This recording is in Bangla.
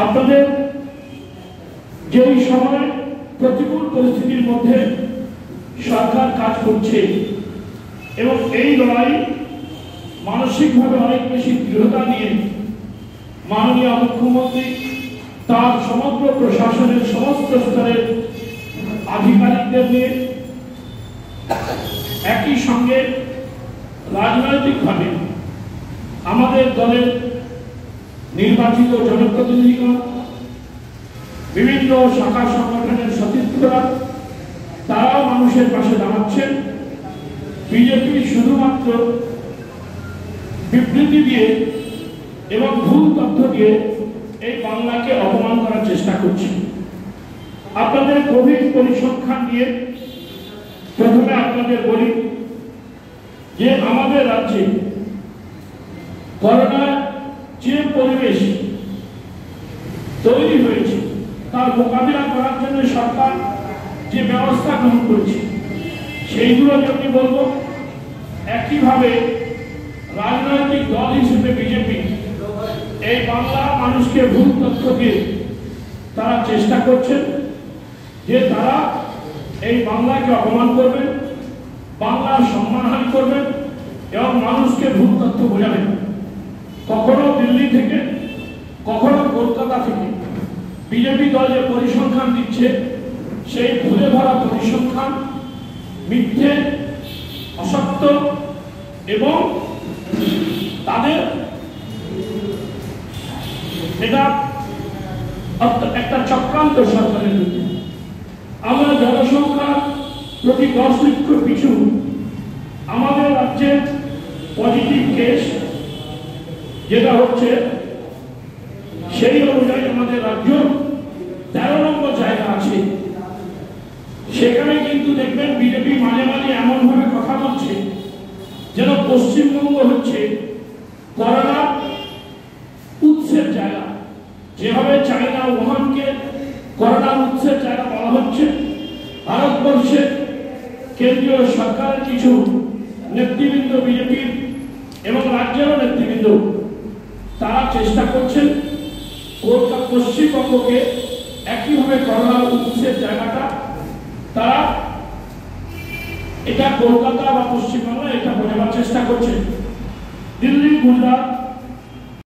আপনাদের যেই সময় প্রতিকূল পরিস্থিতির মধ্যে সরকার কাজ করছে এবং এই লড়াই মানসিকভাবে অনেক বেশি দৃঢ়তা নিয়ে মাননীয় মুখ্যমন্ত্রী তার সমগ্র প্রশাসনের সমস্ত স্তরের আধিকারিকদের নিয়ে একই সঙ্গে রাজনৈতিকভাবে আমাদের দলের নির্বাচিত জনপ্রতিনিধিগণ, বিভিন্ন শাখা সংগঠনের সতীর্থরা, তারাও মানুষের পাশে দাঁড়াচ্ছেন। বিজেপি শুধুমাত্র বিবৃতি দিয়ে এবং ভুল তথ্য দিয়ে এই বাংলাকে অপমান করার চেষ্টা করছে। আপনাদের কোভিড পরিসংখ্যান নিয়ে প্রথমে আপনাদের বলি যে আমাদের রাজ্যে করোনার যে পরিবেশ তৈরি হয়েছে, তার মোকাবিলা করার জন্য সরকার যে ব্যবস্থা গ্রহণ করেছে, সেইগুলো যদি বলব, একইভাবে রাজনৈতিক দল হিসেবে বিজেপি এই বাংলা মানুষকে ভুল তথ্য দিয়ে তারা চেষ্টা করছেন যে তারা এই বাংলাকে অপমান করবেন বাংলার সম্মানহানি করবেন এবং মানুষকে ভুল তথ্য বোঝাবেন কখনো দিল্লি থেকে, কখনো কলকাতা থেকে বিজেপি দল যে পরিসংখ্যান দিচ্ছে, সেই ভুলে ভরা পরিসংখ্যান, মিথ্যে, অসত্য এবং তাদের একটা চক্রান্ত সরকারের আমরা জনসংখ্যা প্রতি দশ লক্ষ পিছু, আমাদের রাজ্যের পজিটিভ কেস যেটা হচ্ছে, সেই অনুযায়ী আমাদের রাজ্য তেরো নম্বর জায়গা আছে। সেখানে কিন্তু দেখবেন বিজেপি মাঝে মাঝে এমন ভাবে কথা বলছে, যেন পশ্চিমবঙ্গ হচ্ছে করোনা উৎসের জায়গা। যেভাবে চায়না ওহানকে করোনা উৎসের জায়গা বলা হচ্ছে, ভারতবর্ষের কেন্দ্রীয় সরকারের কিছু নেতৃবৃন্দ বিজেপির এবং রাজ্যেরও নেতৃবৃন্দ চেষ্টা করছেন। কলকাতা পশ্চিমবঙ্গকে একইভাবে করোনা উৎসের জায়গাটা। তারা এটা কলকাতা বা পশ্চিমবাংলা এটা বোঝাবার চেষ্টা করছে দিল্লি, গুজরাট